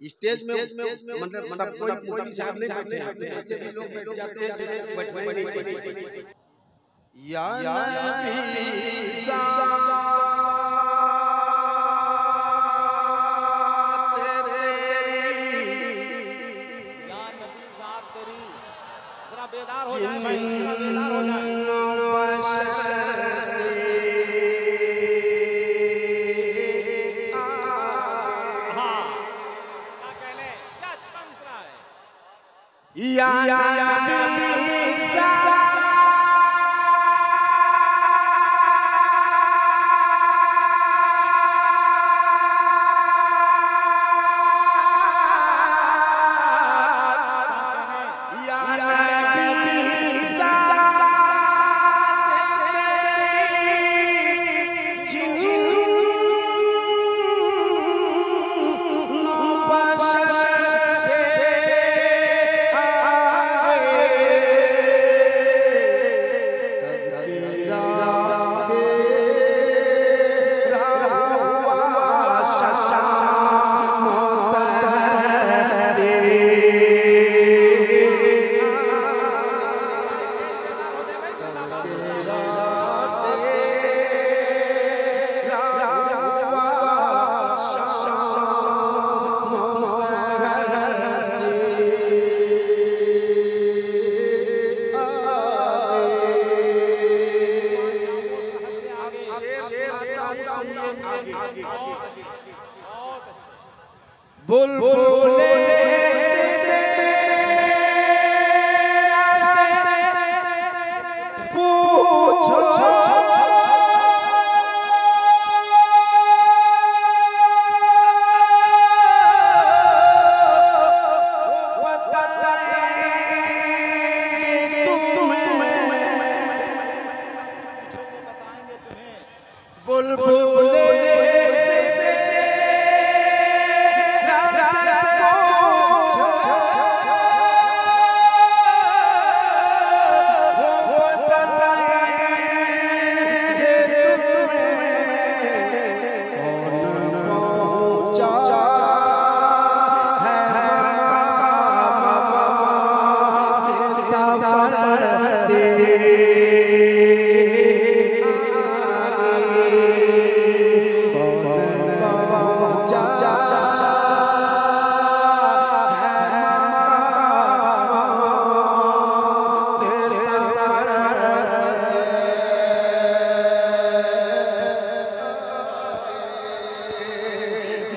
stage में मतलब सब कोई कोई हिसाब नहीं बैठे हैं जैसे भी लोग बैठ जाते हैं बड़ी या नबी या है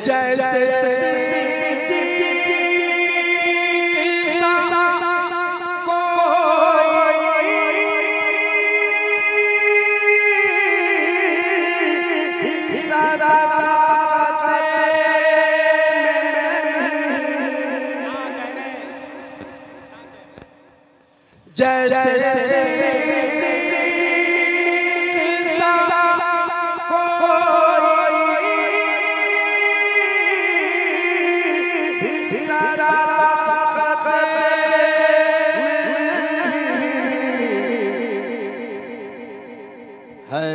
जैसे जैसे कहाँ कोई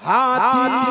हाथी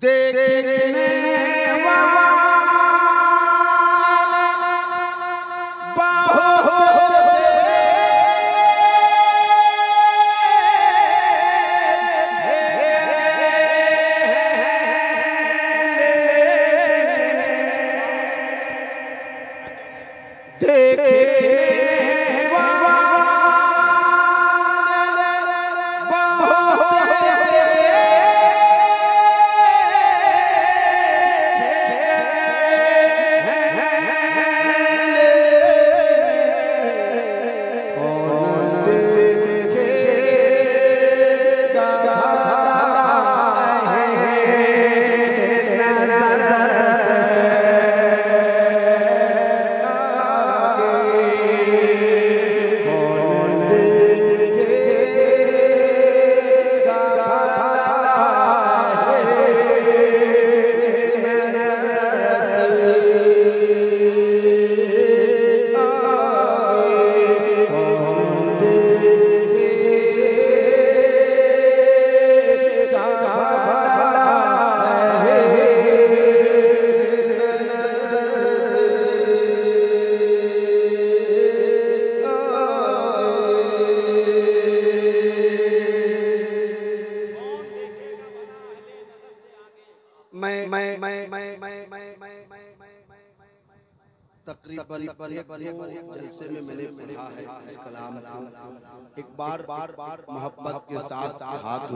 देखने तकरीबन जलसे में मैंने पढ़ा है इस कलाम एक बार बार बार मोहब्बत के साथ हाथ